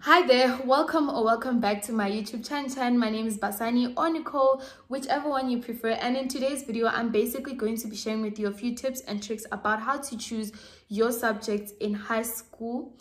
Hi there, welcome or welcome back to my YouTube channel. My name is Basani or Nicole, whichever one you prefer. And in today's video, I'm basically going to be sharing with you a few tips and tricks about how to choose your subjects in high school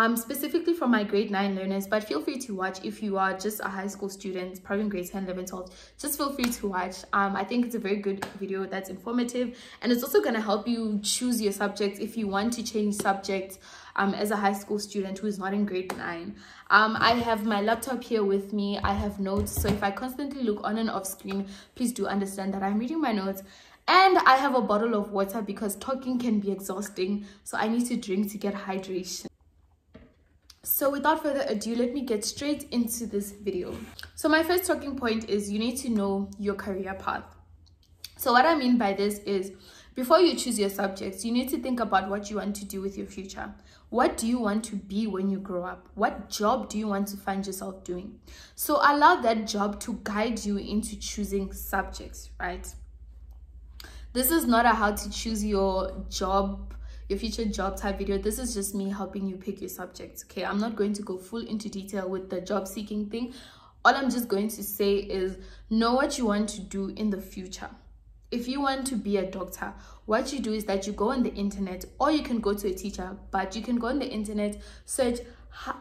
um specifically for my grade 9 learners but feel free to watch if you are just a high school student probably in grade 10 11 12 just feel free to watch. Um i think it's a very good video that's informative and it's also going to help you choose your subjects if you want to change subjects um as a high school student who is not in grade 9 um i have my laptop here with me. I have notes. So if i constantly look on and off screen please do understand that i'm reading my notes. And i have a bottle of water because talking can be exhausting. So i need to drink to get hydration so without further ado, let me get straight into this video. So my first talking point is you need to know your career path. So what I mean by this is before you choose your subjects, you need to think about what you want to do with your future. What do you want to be when you grow up? What job do you want to find yourself doing? So allow that job to guide you into choosing subjects, right? This is not a how to choose your job your future job type video this is just me helping you pick your subjects okay? I'm not going to go full into detail with the job seeking thing. All i'm just going to say is know what you want to do in the future. If you want to be a doctor what you do is that you go on the internet or you can go to a teacher but you can go on the internet search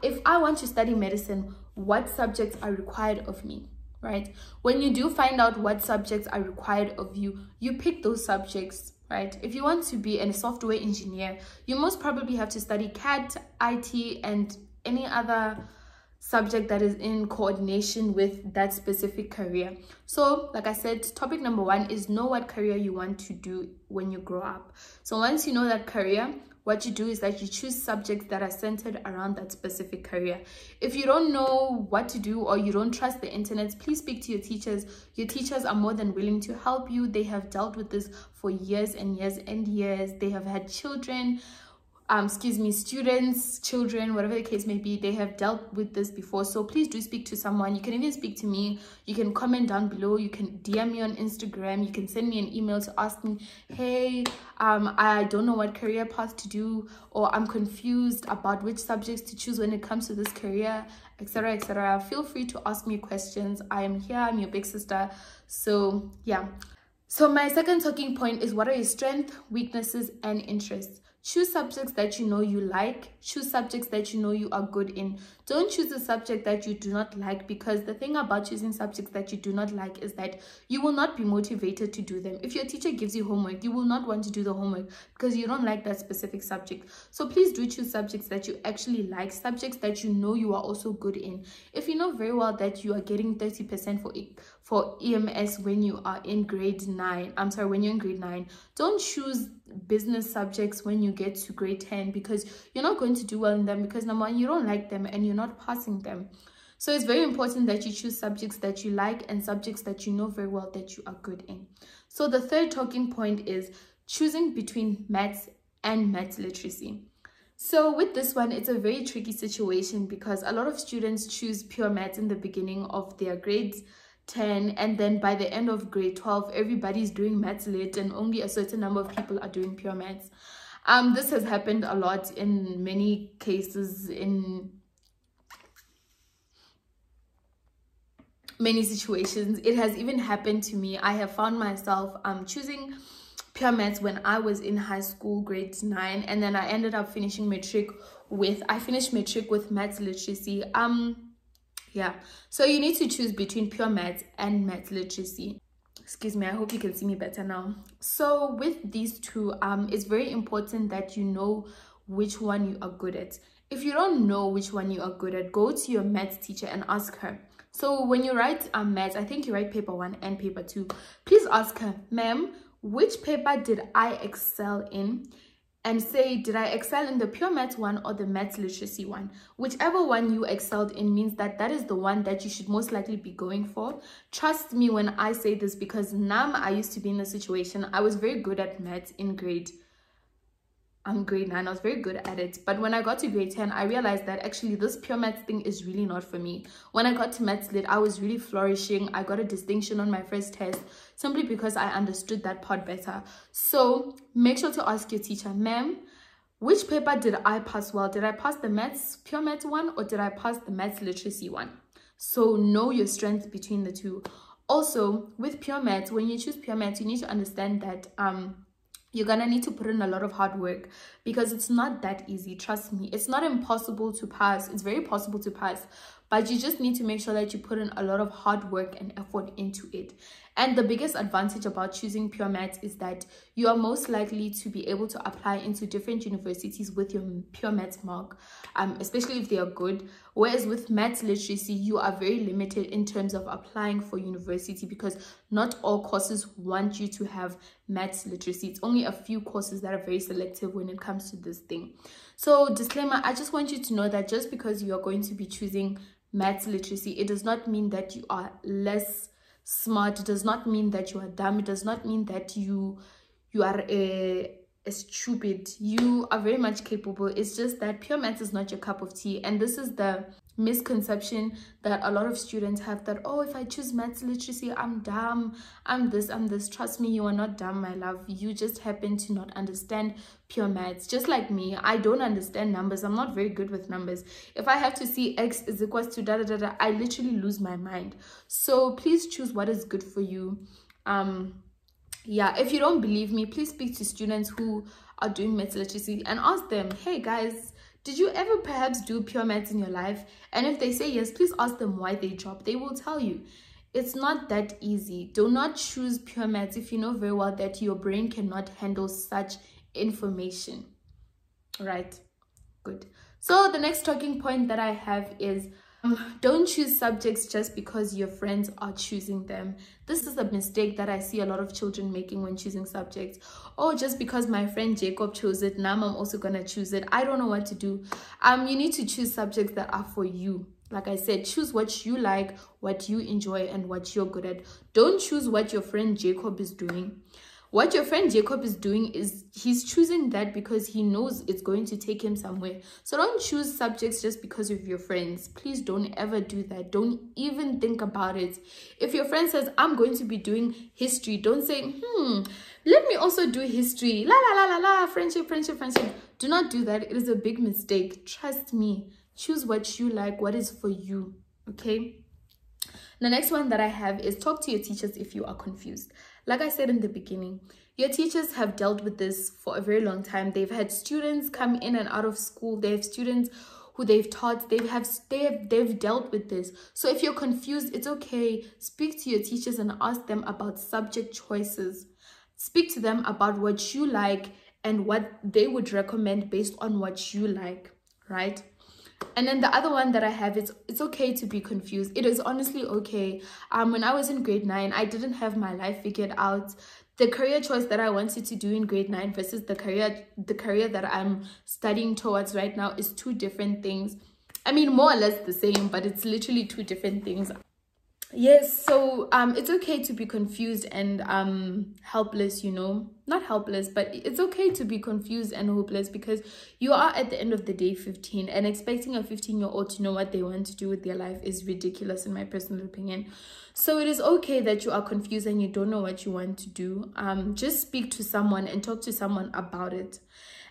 if i want to study medicine what subjects are required of me right when you do find out what subjects are required of you you pick those subjects right? If you want to be a software engineer, you most probably have to study CAT, IT, and any other subject that is in coordination with that specific career. So, like I said, topic number one is know what career you want to do when you grow up. So once you know that career, what you do is that you choose subjects that are centered around that specific career. If you don't know what to do or you don't trust the internet, please speak to your teachers. Your teachers are more than willing to help you. They have dealt with this for years and years and years. They have had children um, excuse me, students, children, whatever the case may be, they have dealt with this before. So please do speak to someone. You can even speak to me. You can comment down below. You can DM me on Instagram. You can send me an email to ask me, hey, um, I don't know what career path to do, or I'm confused about which subjects to choose when it comes to this career, etc., etc. Feel free to ask me questions. I am here. I'm your big sister. So yeah. So my second talking point is what are your strengths, weaknesses, and interests? Choose subjects that you know you like. Choose subjects that you know you are good in. Don't choose a subject that you do not like because the thing about choosing subjects that you do not like is that you will not be motivated to do them. If your teacher gives you homework, you will not want to do the homework because you don't like that specific subject. So please do choose subjects that you actually like, subjects that you know you are also good in. If you know very well that you are getting 30% for for EMS when you are in grade 9, I'm sorry, when you're in grade 9, don't choose business subjects when you get to grade 10 because you're not going to do well in them because number one, you don't like them and you're not passing them. So it's very important that you choose subjects that you like and subjects that you know very well that you are good in. So the third talking point is choosing between maths and maths literacy. So with this one, it's a very tricky situation because a lot of students choose pure maths in the beginning of their grades 10 and then by the end of grade 12 everybody's doing maths lit and only a certain number of people are doing pure maths. Um this has happened a lot in many cases in many situations. It has even happened to me. I have found myself um choosing pure maths when i was in high school grade 9 and then i ended up finishing matric with i finished matric with maths literacy. Um yeah. So you need to choose between pure maths and maths literacy excuse me i hope you can see me better now. So with these two um it's very important that you know which one you are good at. If you don't know which one you are good at go to your maths teacher and ask her. So when you write um, maths, I think you write paper one and paper two. Please ask her, ma'am, which paper did I excel in? And say, did I excel in the pure maths one or the maths literacy one? Whichever one you excelled in means that that is the one that you should most likely be going for. Trust me when I say this because now I used to be in a situation, I was very good at maths in grade um, grade 9 i was very good at it but when i got to grade 10 i realized that actually this pure maths thing is really not for me when i got to maths lit i was really flourishing i got a distinction on my first test simply because i understood that part better so make sure to ask your teacher ma'am which paper did I pass well? Did I pass the maths, pure maths one or did I pass the maths literacy one? So know your strength between the two. Also, with pure maths, when you choose pure maths, you need to understand that um you're gonna need to put in a lot of hard work because it's not that easy. Trust me it's not impossible to pass. It's very possible to pass but you just need to make sure that you put in a lot of hard work and effort into it. And the biggest advantage about choosing pure maths is that you are most likely to be able to apply into different universities with your pure maths mark um especially if they are good. Whereas with maths literacy you are very limited in terms of applying for university because not all courses want you to have maths literacy. It's only a few courses that are very selective when it comes to this thing. So disclaimer i just want you to know that just because you are going to be choosing maths literacy it does not mean that you are less smart. It does not mean that you are dumb. It does not mean that you you are a, a stupid. You are very much capable. It's just that pure maths is not your cup of tea. And this is the misconception that a lot of students have that oh if i choose maths literacy i'm dumb. I'm this i'm this. Trust me you are not dumb my love. You just happen to not understand pure maths. Just like me i don't understand numbers. I'm not very good with numbers. If i have to see x is equals to da da da, da i literally lose my mind. So please choose what is good for you. Um yeah if you don't believe me please speak to students who are doing maths literacy and ask them hey guys did you ever perhaps do pure maths in your life? And if they say yes, please ask them why they dropped. They will tell you. It's not that easy. Do not choose pure maths if you know very well that your brain cannot handle such information. Right? Good. So the next talking point that I have is um, don't choose subjects just because your friends are choosing them. This is a mistake that I see a lot of children making when choosing subjects. Oh, just because my friend Jacob chose it, now I'm also gonna choose it. I don't know what to do. Um, you need to choose subjects that are for you. Like I said, choose what you like, what you enjoy, and what you're good at. Don't choose what your friend Jacob is doing what your friend Jacob is doing is he's choosing that because he knows it's going to take him somewhere. So don't choose subjects just because of your friends. Please don't ever do that. Don't even think about it. If your friend says, I'm going to be doing history, don't say, hmm, let me also do history. La la la la la, friendship, friendship, friendship. Do not do that. It is a big mistake. Trust me. Choose what you like, what is for you. Okay? The next one that I have is talk to your teachers if you are confused. Like I said in the beginning, your teachers have dealt with this for a very long time. They've had students come in and out of school. They have students who they've taught. They have they have they've dealt with this. So if you're confused, it's okay. Speak to your teachers and ask them about subject choices. Speak to them about what you like and what they would recommend based on what you like, right? And then the other one that i have is it's okay to be confused. It is honestly okay. Um when i was in grade 9 i didn't have my life figured out. The career choice that i wanted to do in grade 9 versus the career the career that i'm studying towards right now is two different things. I mean more or less the same but it's literally two different things yes so um it's okay to be confused and um helpless you know. Not helpless but it's okay to be confused and hopeless because you are at the end of the day 15 and expecting a 15 year old to know what they want to do with their life is ridiculous in my personal opinion. So it is okay that you are confused and you don't know what you want to do. Um just speak to someone and talk to someone about it.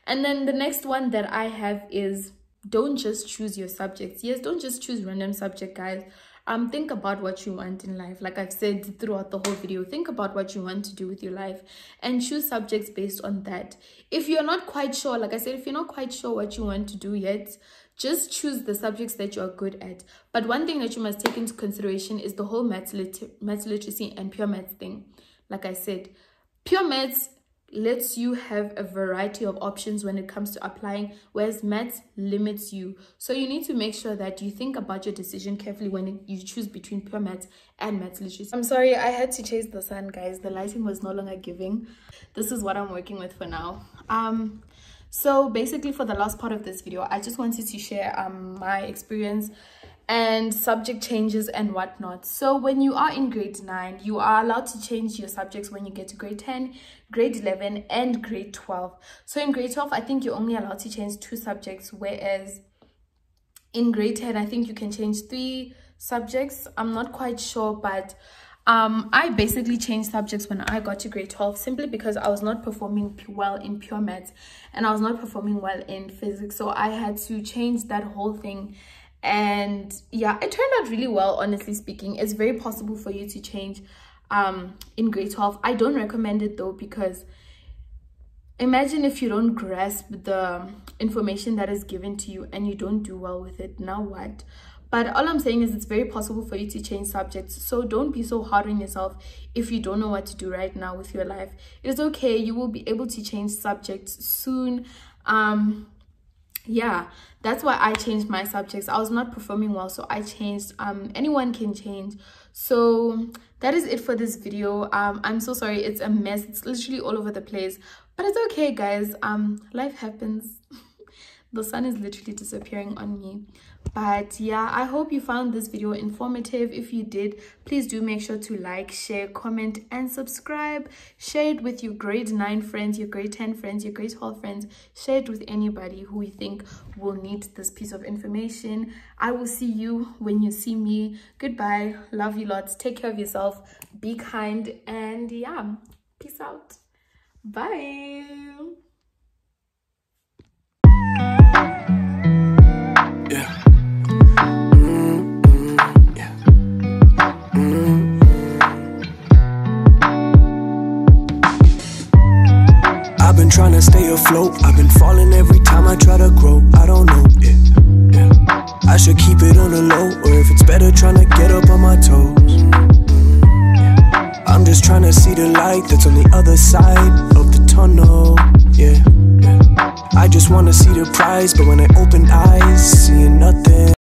And then the next one that i have is don't just choose your subjects. Yes don't just choose random subject guys um think about what you want in life. Like i've said throughout the whole video think about what you want to do with your life and choose subjects based on that. If you're not quite sure like i said if you're not quite sure what you want to do yet just choose the subjects that you're good at. But one thing that you must take into consideration is the whole maths, lit literacy and pure maths thing. Like i said pure maths lets you have a variety of options when it comes to applying whereas maths limits you. So you need to make sure that you think about your decision carefully when you choose between pure maths and maths literacy. I'm sorry i had to chase the sun guys. The lighting was no longer giving. This is what i'm working with for now. Um so basically for the last part of this video i just wanted to share um my experience and subject changes and whatnot. So when you are in grade 9, you are allowed to change your subjects when you get to grade 10, grade 11 and grade 12. So in grade 12, I think you're only allowed to change two subjects, whereas in grade 10, I think you can change three subjects. I'm not quite sure, but um, I basically changed subjects when I got to grade 12 simply because I was not performing well in pure maths and I was not performing well in physics. So I had to change that whole thing. And yeah, it turned out really well, honestly speaking. It's very possible for you to change um, in grade 12. I don't recommend it though because imagine if you don't grasp the information that is given to you and you don't do well with it. Now what? But all I'm saying is it's very possible for you to change subjects. So don't be so hard on yourself if you don't know what to do right now with your life. It is okay. You will be able to change subjects soon. Um, yeah, that's why I changed my subjects. I was not performing well, so I changed. Um, anyone can change. So that is it for this video. Um, I'm so sorry. It's a mess. It's literally all over the place. But it's okay, guys. Um, life happens. the sun is literally disappearing on me. But yeah i hope you found this video informative. If you did please do make sure to like share comment and subscribe. Share it with your grade 9 friends your grade 10 friends your grade 12 friends. Share it with anybody who you think will need this piece of information. I will see you when you see me. Goodbye. Love you lots. Take care of yourself. Be kind. And yeah peace out. Bye Mm-hmm. been trying to stay afloat. I've been falling every time I try to grow. I don't know. Yeah, yeah. I should keep it on the low, or if it's better trying to get up on my toes. Yeah. I'm just trying to see the light that's on the other side of the tunnel. Yeah, yeah. I just wanna see the prize, but when I open eyes, seeing nothing.